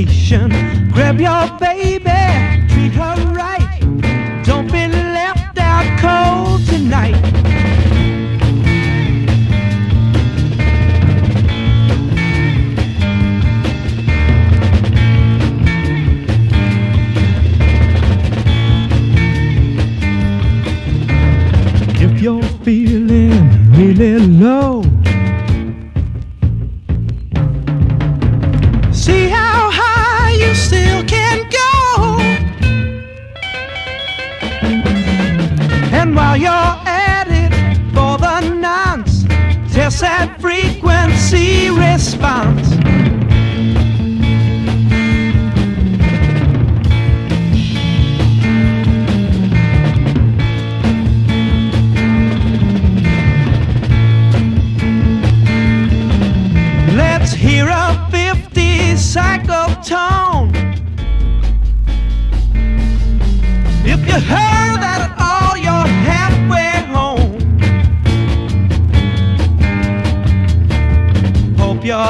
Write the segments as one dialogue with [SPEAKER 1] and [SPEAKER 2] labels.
[SPEAKER 1] Grab your baby, treat her right. Don't be left out cold tonight. If you're feeling really low, that frequency response. Let's hear a 50 cycle tone. If you heard that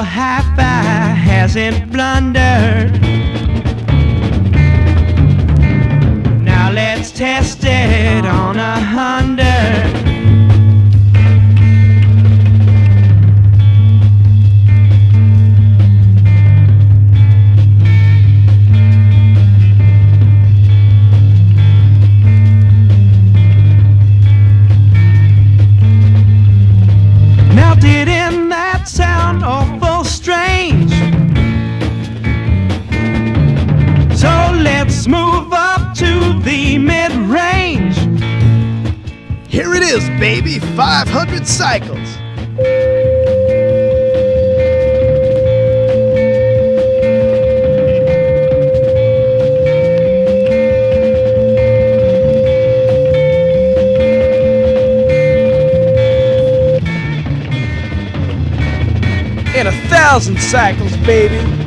[SPEAKER 1] Your hi-fi hasn't blundered.
[SPEAKER 2] 500 cycles.
[SPEAKER 3] In a thousand cycles, baby.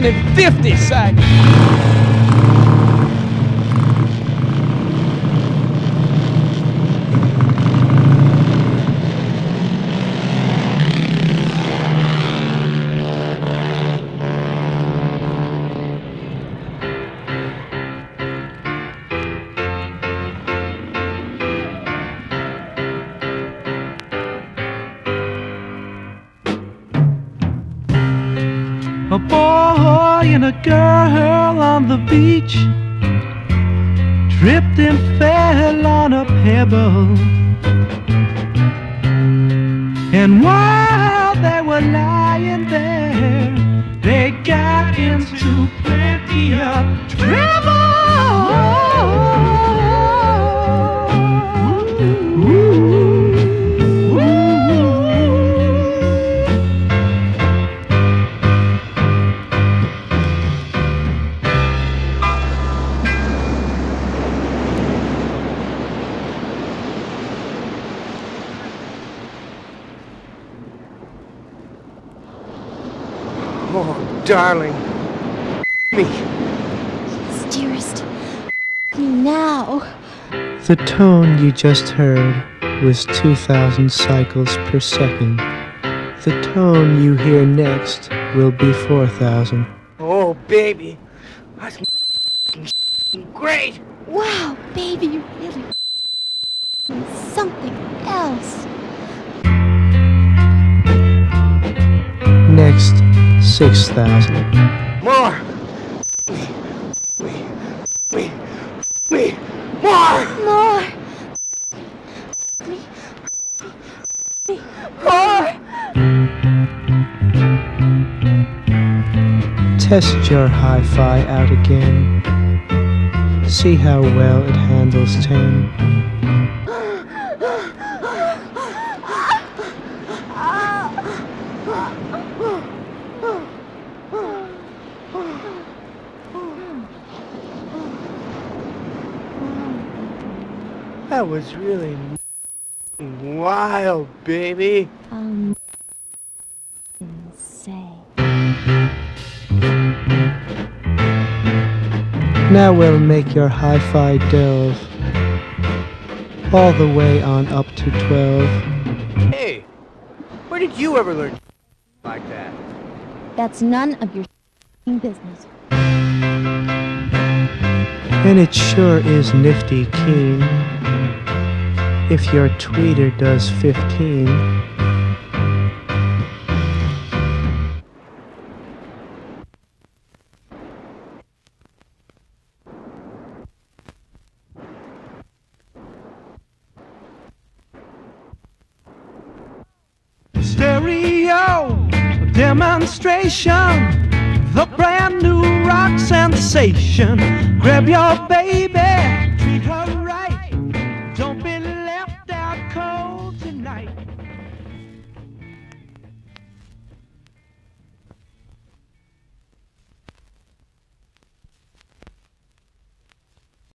[SPEAKER 3] 1,050 cycles.
[SPEAKER 1] A girl on the beach tripped and fell on a pebble. And while they were lying there, they got into
[SPEAKER 3] Oh, darling. Me.
[SPEAKER 4] Dearest, me now.
[SPEAKER 5] The tone you just heard was 2,000 cycles per second. The tone you hear next will be 4,000.
[SPEAKER 3] Oh, baby. That's great.
[SPEAKER 4] Wow, baby, you really something else.
[SPEAKER 5] Next, 6,000.
[SPEAKER 3] More. Me. Me. Me. More.
[SPEAKER 4] More. Me. Me. More.
[SPEAKER 5] Test your hi fi out again. See how well it handles 10.
[SPEAKER 3] That was really
[SPEAKER 5] wild, baby.
[SPEAKER 4] Um, say.
[SPEAKER 5] Now we'll make your hi-fi delve all the way on up to 12.
[SPEAKER 3] Hey, where did you ever learn like that?
[SPEAKER 4] That's none of your business.
[SPEAKER 5] And it sure is nifty keen. If your tweeter does 15.
[SPEAKER 1] Stereo demonstration, the brand new rock sensation. Grab your baby, treat her